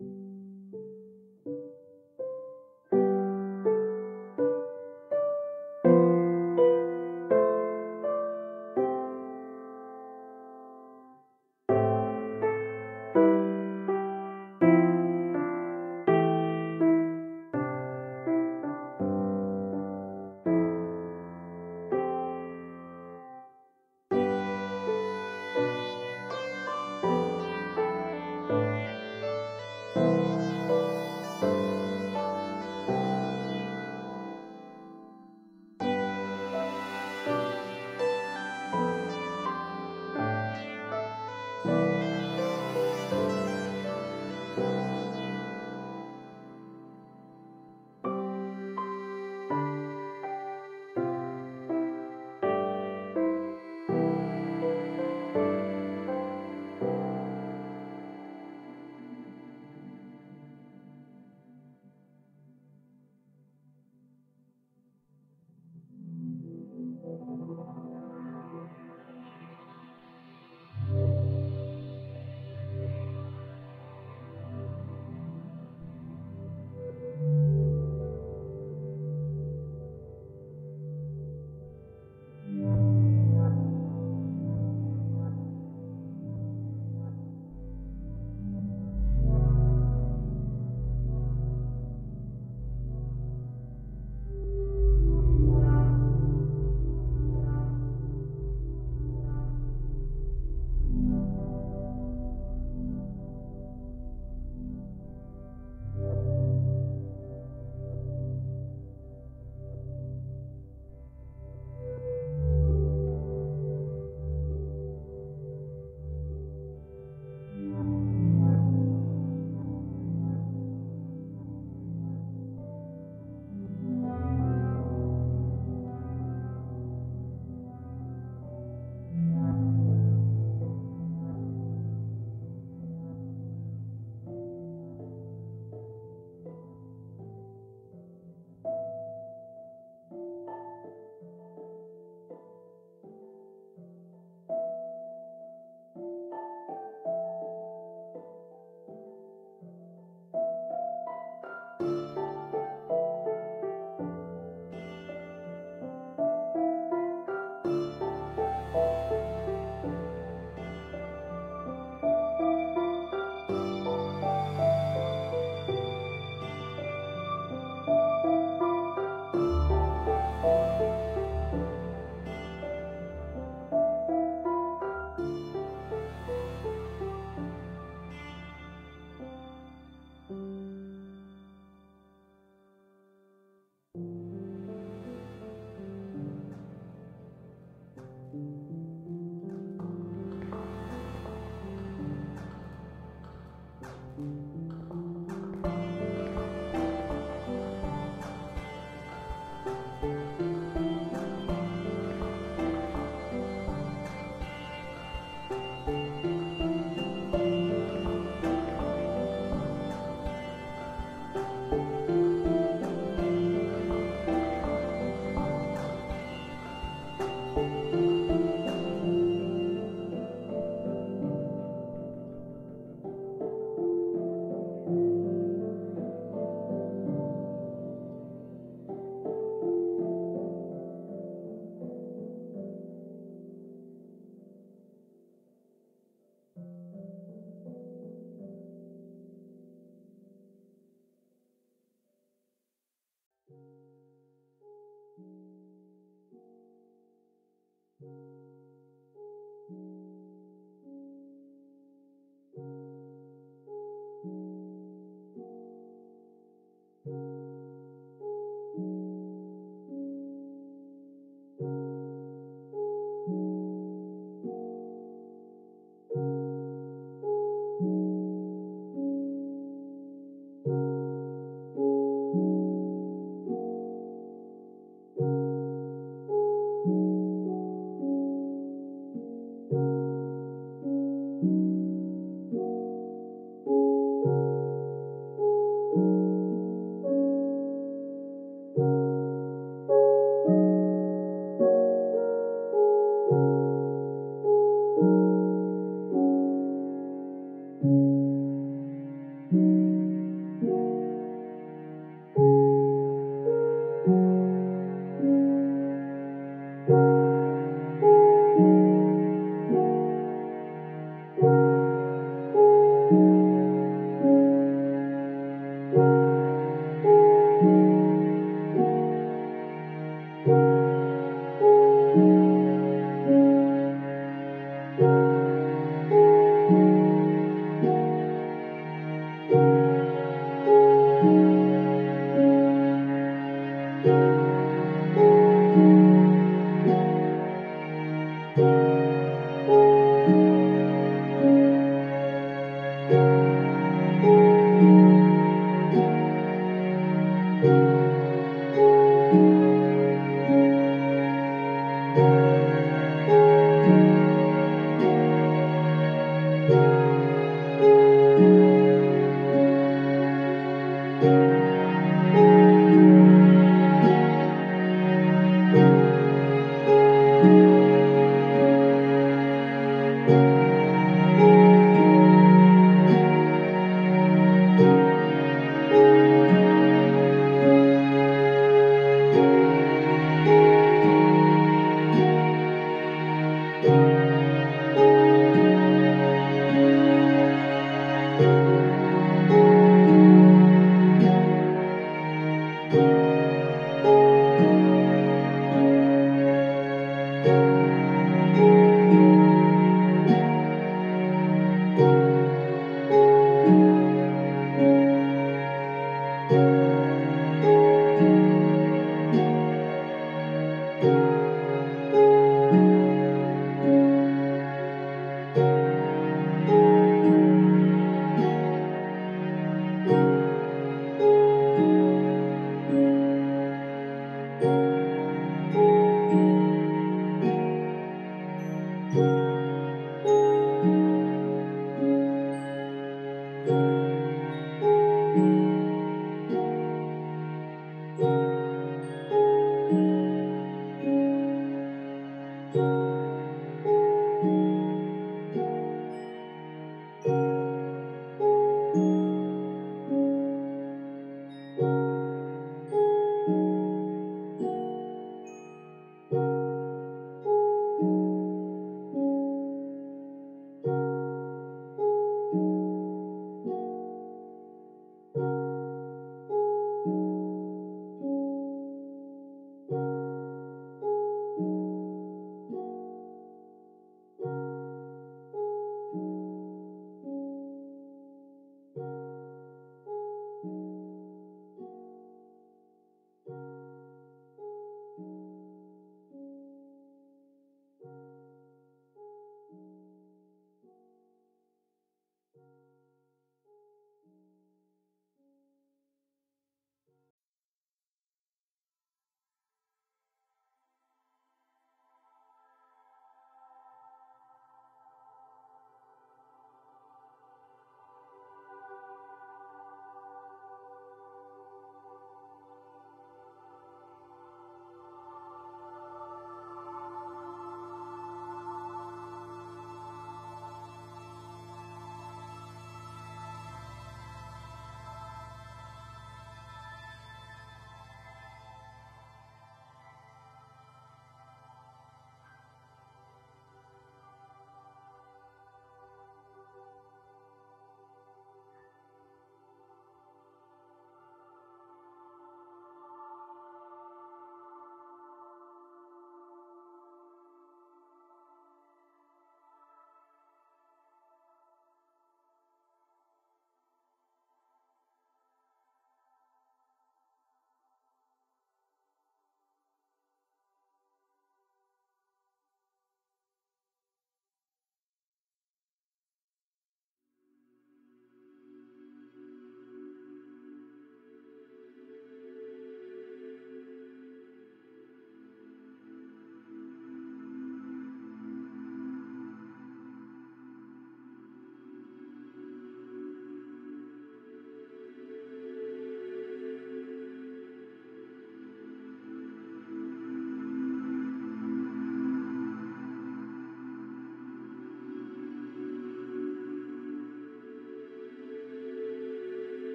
you